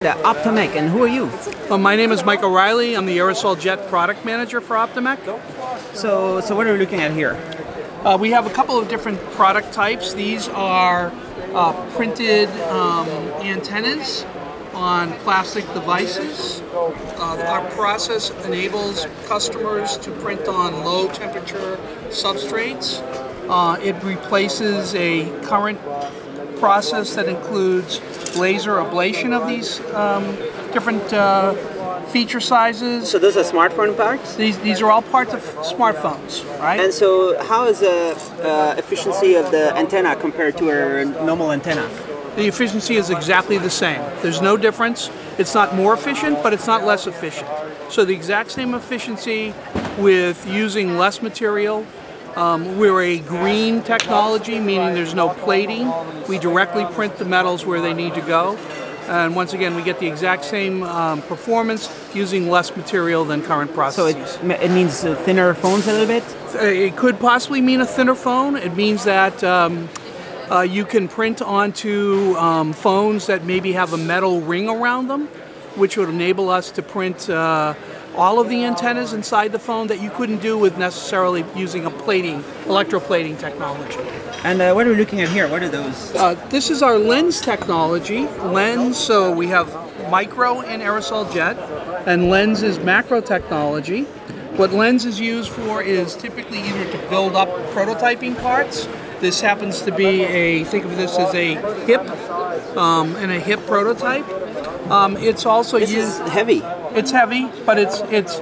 The Optomec, and who are you? Uh, my name is Mike O'Reilly. I'm the aerosol jet product manager for Optomec. So, so what are we looking at here? Uh, we have a couple of different product types. These are uh, printed um, antennas on plastic devices. Uh, our process enables customers to print on low temperature substrates. Uh, it replaces a current process that includes laser ablation of these um, different uh, feature sizes. So those are smartphone parts? These, these are all parts of smartphones, right? And so how is the uh, efficiency of the antenna compared to a normal antenna? The efficiency is exactly the same. There's no difference. It's not more efficient, but it's not less efficient. So the exact same efficiency with using less material um, we're a green technology, meaning there's no plating. We directly print the metals where they need to go. And once again, we get the exact same um, performance using less material than current processes. So it, it means uh, thinner phones a little bit? Uh, it could possibly mean a thinner phone. It means that um, uh, you can print onto um, phones that maybe have a metal ring around them, which would enable us to print uh, all of the antennas inside the phone that you couldn't do with necessarily using a plating, electroplating technology. And uh, what are we looking at here? What are those? Uh, this is our lens technology. Lens, so we have micro and aerosol jet, and lens is macro technology. What lens is used for is typically either to build up prototyping parts. This happens to be a, think of this as a hip um, and a hip prototype. Um, it's also this used. heavy. It's heavy, but it's it's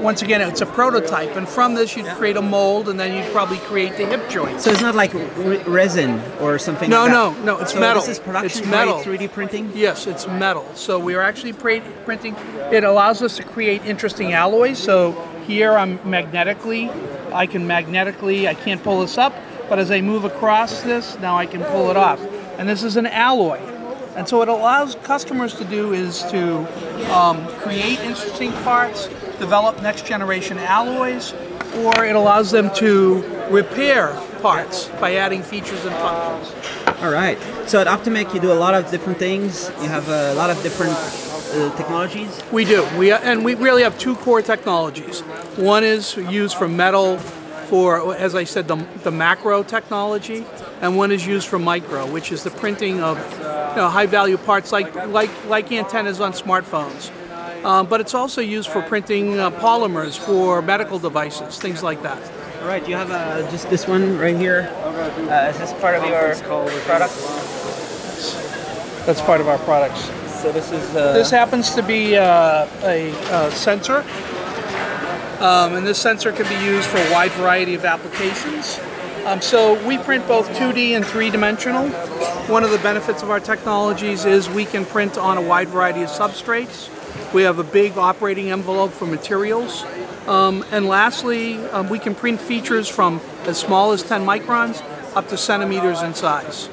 once again it's a prototype, and from this you'd create a mold, and then you'd probably create the hip joint. So it's not like re resin or something. No, like no, no. It's so metal. This is production it's metal. 3D printing. Yes, it's metal. So we are actually printing. It allows us to create interesting alloys. So here I'm magnetically, I can magnetically, I can't pull this up, but as I move across this, now I can pull it off. And this is an alloy. And so what it allows customers to do is to um, create interesting parts, develop next generation alloys, or it allows them to repair parts by adding features and functions. All right. So at Optomec, you do a lot of different things. You have a lot of different uh, technologies. We do. We and we really have two core technologies. One is used for metal for, as I said, the, the macro technology, and one is used for micro, which is the printing of know, high value parts like, like, like antennas on smartphones. Um, but it's also used for printing uh, polymers for medical devices, things like that. All right, do you have uh, just this one right here. Uh, is this part of your product? That's part of our products. So this is. Uh, this happens to be uh, a, a, sensor um, and this sensor can be used for a wide variety of applications. Um, so we print both 2D and 3 dimensional. One of the benefits of our technologies is we can print on a wide variety of substrates. We have a big operating envelope for materials. Um, and lastly, um, we can print features from as small as 10 microns up to centimeters in size.